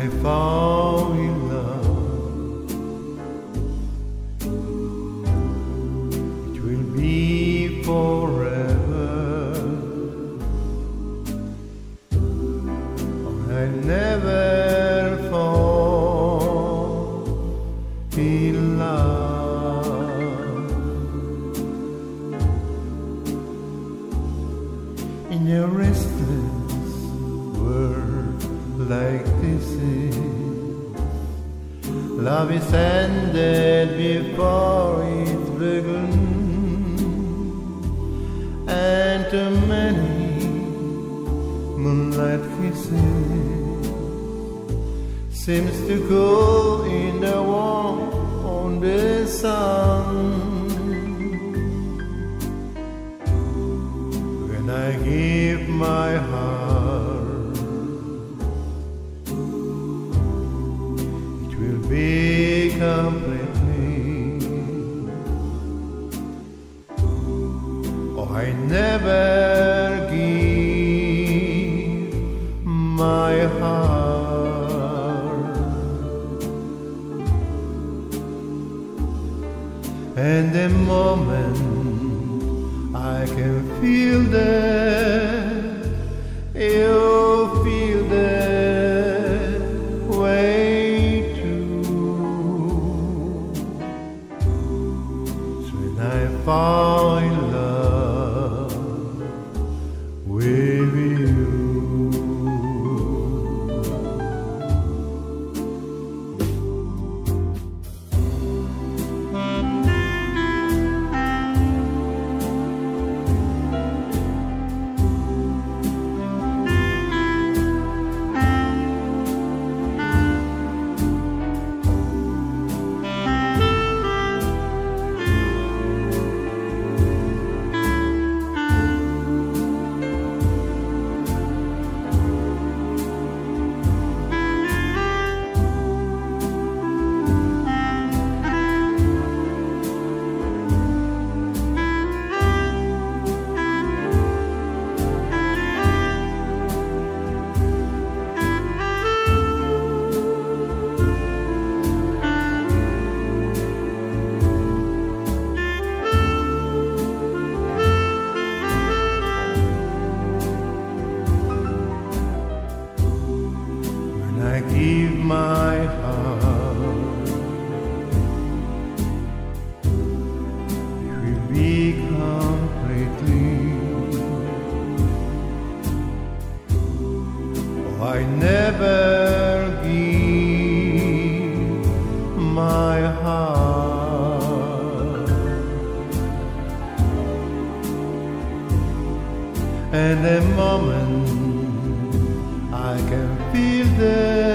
I fall in love, it will be forever. Oh, I never like this is. Love is ended before it's begun, and too many moonlight kisses seems to go in the warmth on the sun. Completely. Oh, I never give my heart, and the moment I can feel that you fall in love I give my heart, it will be completely. Oh, I never give my heart, and the moment I can feel the